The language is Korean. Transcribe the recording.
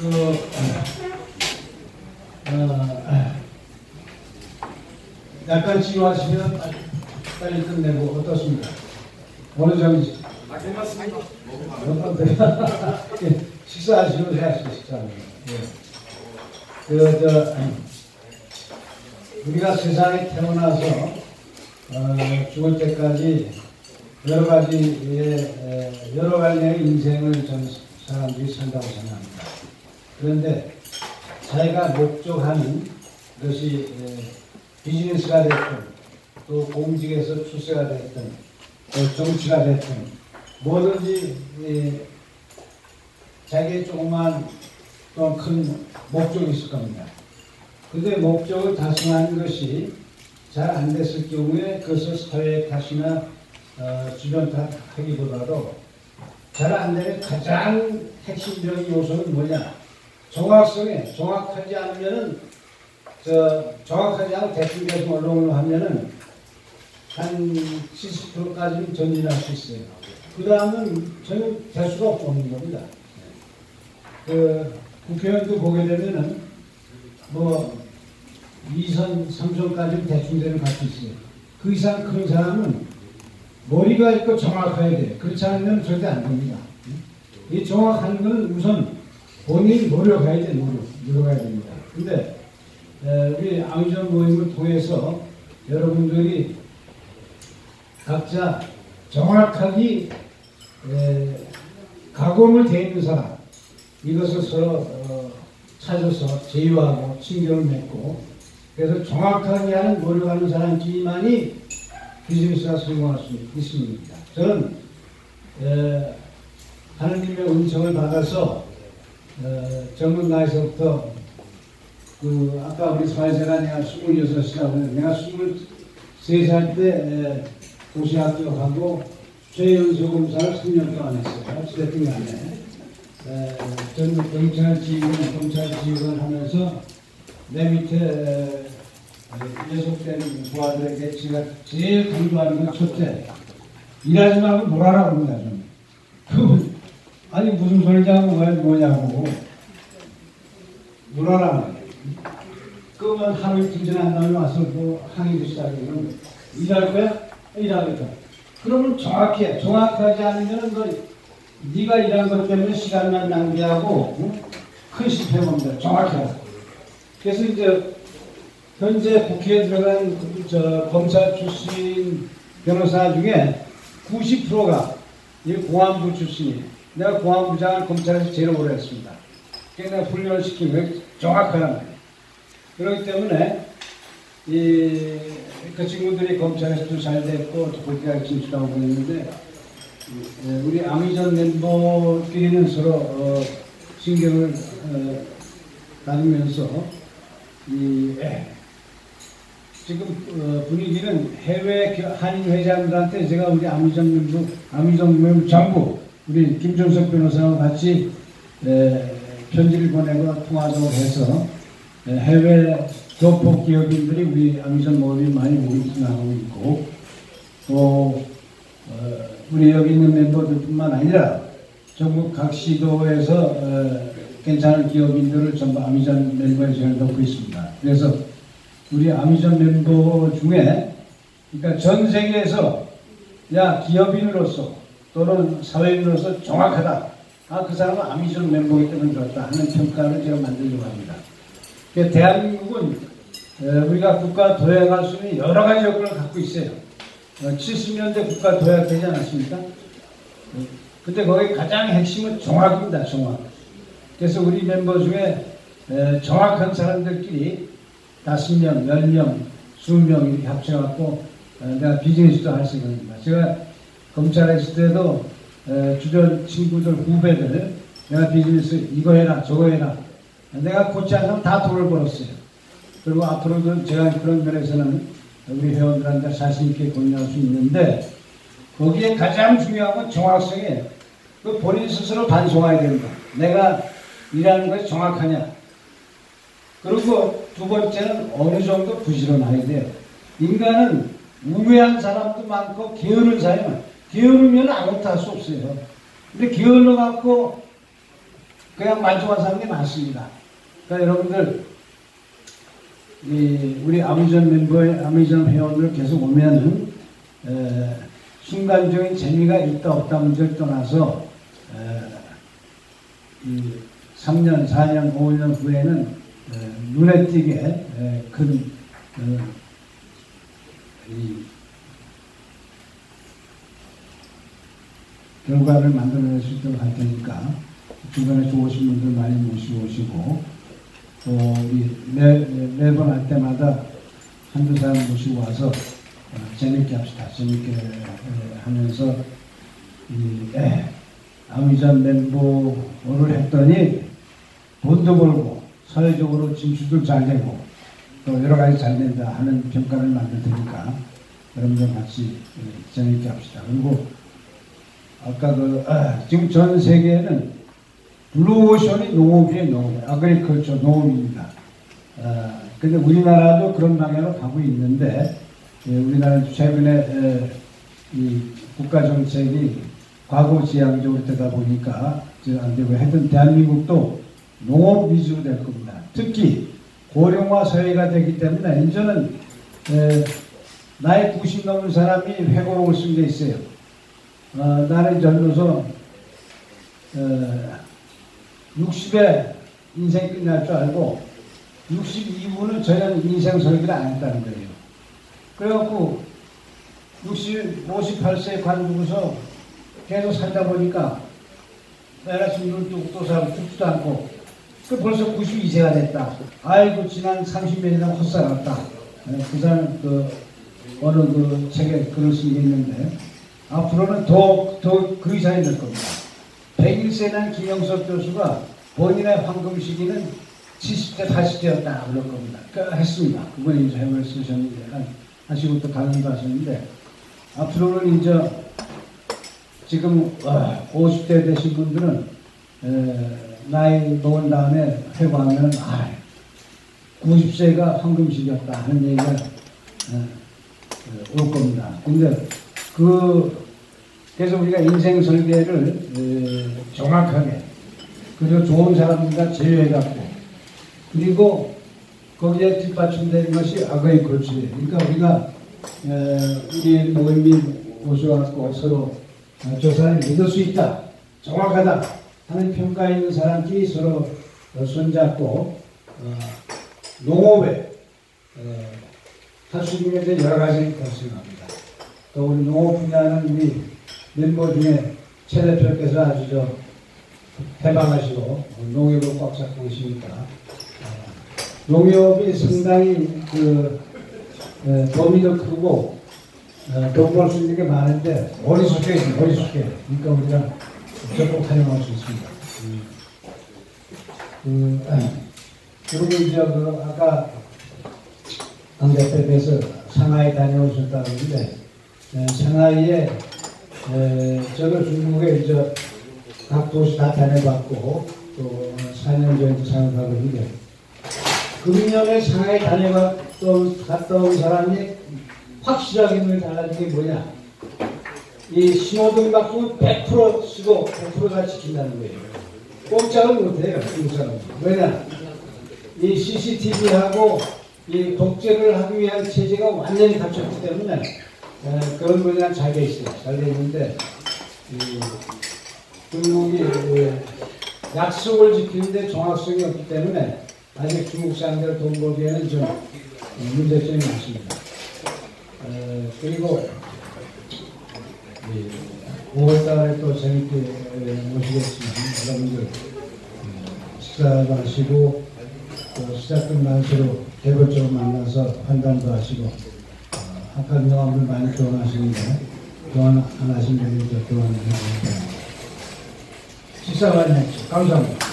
그, 어, 약간 지루하시면 빨리 끝내고 어떻습니까? 어느 정도 아, 괜찮습니다. 어떤데요? 예, 식사하시고 해야죠 식사는. 예. 그, 저, 우리가 세상에 태어나서 어, 죽을 때까지 여러 가지의 에, 여러 가지의 인생을 전 사람들이 산다고 생각합니다. 그런데 자기가 목적하는 것이 에, 비즈니스가 됐든 또 공직에서 출세가 됐든 또 정치가 됐든 뭐든지 에, 자기의 조그만 또큰 목적이 있을 겁니다. 근데 목적을 달성하는 것이 잘 안 됐을 경우에 그것을 사회 탓이나 어, 주변 탓하기보다도 잘 안 되는 가장 핵심적인 요소는 뭐냐? 정확성에 정확하지 않으면은 저 정확하지 않고 대충 대충 언론으로 하면은 한 70%까지는 전진할 수 있어요. 그 다음은 전혀 될 수가 없는 겁니다. 그 국회의원도 보게 되면은 뭐 2선, 3선까지 대충 되는 갖고 있어요. 그 이상 큰 사람은 머리가 있고 정확해야 돼. 그렇지 않으면 절대 안 됩니다. 이 정확한 건 우선 본인이 노력해야 돼, 노력. 노력해야 됩니다. 근데 에, 우리 아미전 모임을 통해서 여러분들이 각자 정확하게 에, 각오를 돼 있는 사람 이것을 서로 어, 찾아서 제휴하고 친교를 맺고 그래서 정확하게 하는 노력하는 사람끼리만이 비즈니스가 성공할 수 있습니다. 저는 에, 하느님의 은총을 받아서 에, 젊은 나이서부터 그 아까 우리 사회자가 내가 26이라고 했는데 내가 23살 때 에, 도시학교 가고 최연소 검사를 3년 동안 했어요. 어찌됐든 간에 에, 전 경찰 지휘관, 검찰 지휘관 하면서 내 밑에 에, 예속된 부하들에게 제가 제일 강조하는 건 첫째, 일하지 말고 놀아라 그럽니다. 좀. 그, 아니 무슨 소리냐고 왜 뭐냐고 놀아라. 그러면 하루 지난 다음에 와서 뭐 항의를 시작하면 일할 거야? 일하겠다. 그러면 정확해. 정확하지 않으면 너 네가 일한 것 때문에 시간만 낭비하고 응? 큰 실패 봅니다. 정확해. 그래서 이제 현재 국회에 들어간 그, 저 검찰 출신 변호사 중에 90%가 이 공안부 출신이에요. 내가 공안부장을 검찰에서 제일 오래 했습니다. 그래서 내가 훈련을 시킨 게 정확하단 말이에요. 그렇기 때문에 이, 그 친구들이 검찰에서도 잘 됐고 또 거기까지 진출하고 있는데 예, 우리 아미전 멤버끼리는 서로 어, 신경을 어, 나누면서 이, 예, 지금 어, 분위기는 해외 겨- 한인 회장들한테 제가 우리 아미전 멤버, 아미전 멤버 전부 우리 김준석 변호사와 같이 에, 편지를 보내고 통화도 해서 에, 해외 교포 기업인들이 우리 아미전 모임에 많이 모임하고 있고 또 어, 우리 여기 있는 멤버들뿐만 아니라 전국 각 시도에서 어, 괜찮은 기업인들을 전부 아미전 멤버에 제가 넣고 있습니다. 그래서 우리 아미전 멤버 중에 그러니까 전 세계에서 야 기업인으로서 또는 사회인으로서 정확하다. 아 그 사람은 아미전 멤버이기 때문에 그렇다 하는 평가를 제가 만들려고 합니다. 그 대한민국은 에, 우리가 국가 도약할 수 있는 여러 가지 여건을 갖고 있어요. 70년대 국가 도약되지 않았습니까? 어, 근데 거기 가장 핵심은 정확입니다. 정확. 그래서 우리 멤버 중에 에, 정확한 사람들끼리 다섯 명, 열 명, 수명 이렇게 합쳐갖고 어, 내가 비즈니스도 할 생각입니다. 제가 검찰에 있을 때도 에, 주변 친구들, 후배들 내가 비즈니스 이거 해라 저거 해라 내가 고치 않으면 다 돈을 벌었어요. 그리고 앞으로도 제가 그런 면에서는 우리 회원들한테 자신 있게 권유할 수 있는데 거기에 가장 중요한 건 정확성이에요. 그 본인 스스로 반성해야 됩니다. 내가 일하는 것이 정확하냐. 그리고 두 번째는 어느 정도 부지런해야 돼요. 인간은 우매한 사람도 많고 게으른 사람은 게으르면 아무것도 할 수 없어요. 근데 게을러 갖고 그냥 만족한 사람이 많습니다. 그러니까 여러분들 이 우리 아미전 멤버의 아미전 회원들 계속 오면은 에, 순간적인 재미가 있다 없다 문제를 떠나서 에, 이 3년, 4년, 5년 후에는 에, 눈에 띄게 에, 큰 어, 이 결과를 만들어낼 수 있도록 할 테니까 주변에 좋으신 분들 많이 모시고 오시고 또 우리 매, 매번 할 때마다 한두 사람 모시고 와서 어, 재밌게 합시다. 재밌게 에, 하면서 이 에, 아미전 멤버를 했더니 돈도 벌고 사회적으로 진출도 잘 되고 또 여러 가지 잘 된다 하는 평가를 만들 테니까 여러분들 같이 에, 재밌게 합시다. 그리고 아까 그 아, 지금 전 세계에는 블루오션이 농업이에요, 농업. Agriculture 농업입니다. 아, 근데 우리나라도 그런 방향으로 가고 있는데 예, 우리나라는 최근에 에, 이 국가 정책이 과거 지향적으로 되다 보니까 안 되고 하여튼 대한민국도 농업 위주로 될 겁니다. 특히 고령화 사회가 되기 때문에 이제는 에, 나이 90 넘은 사람이 회고로 올 수가 있어요. 어, 나는 젊어서 어, 60에 인생 끝날 줄 알고 60 이후는 저는 인생 설계를 안 했다는 거예요. 그래갖고 60, 58세에 관두고서 계속 살다 보니까 내가 눈 뜨고 또 살고 죽지도 않고 그 벌써 92세가 됐다. 아이고 지난 30몇 년이나 헛살았다. 그 사람 그 어느 그 책에 쓴게 있는데 앞으로는 더, 더 그 이상이 될 겁니다. 101세 난 김영석 교수가 본인의 황금 시기는 70대, 80대였다. 그럴 겁니다. 그 했습니다. 그분이 이제 해을 쓰셨는데, 한, 하시고 또 강의도 하셨는데, 앞으로는 이제 지금 어, 50대 되신 분들은 에, 나이 먹은 다음에 회고하면 아, 90세가 황금 시기였다 하는 얘기가 에, 에, 올 겁니다. 근데 그 그래서 우리가 인생 설계를 에, 정확하게 그리고 좋은 사람들과 제외해갖고 그리고 거기에 뒷받침되는 것이 악의 골수예요. 그러니까 우리가 에, 우리 모임이 모셔갖고 서로 아, 저 사람이 믿을 수 있다, 정확하다 하는 평가 있는 사람끼리 서로 어, 손잡고 어, 농업에 있는 데 여러 가지 생각합니다. 또 우리 농업 분야는 우리 멤버 중에 최 대표께서 아주 저 해방하시고 농협을 꽉 잡고 계시니까 어, 농협이 상당히 그 에, 범위도 크고 돈벌수 있는 게 많은데 있어 머리속에 그러니까 우리가 적극 활용할 수 있습니다. 음. 그, 아, 그리고 이제 그 아까 강 대표께서 상하이 에, 상하이에 에, 저도 중국에 이제 각 도시 다 다녀봤고 또 4년 전에 생각하고 있는데 금년에 상하이 다녀갔던 갔다 온 사람이 확실하게 눈이 달라진 게 뭐냐? 이 신호등 받고 100% 쓰고 100%다 지킨다는 거예요. 꼼짝을 못해요 중국 사람은 왜냐? 이 CCTV하고 이 독재를 하기 위한 체제가 완전히 갖췄기 때문에 에, 그런 분야는 잘돼 있어요. 잘돼 있는데 이, 중국이 그, 약속을 지키는데 정확성이 없기 때문에 아직 중국 사람들 돈 벌기에는 좀 문제점이 많습니다. 에, 그리고 5월달에 또 재밌게 모시겠지만 여러분들 음, 식사도 하시고 또 시작 끝난수로 개별적으로 만나서 판단도 하시고 어, 학교 영화들 많이 교환하시는데 교환 안 하신 분들 교환을 해주니까 식사 많이 했죠. 감사합니다.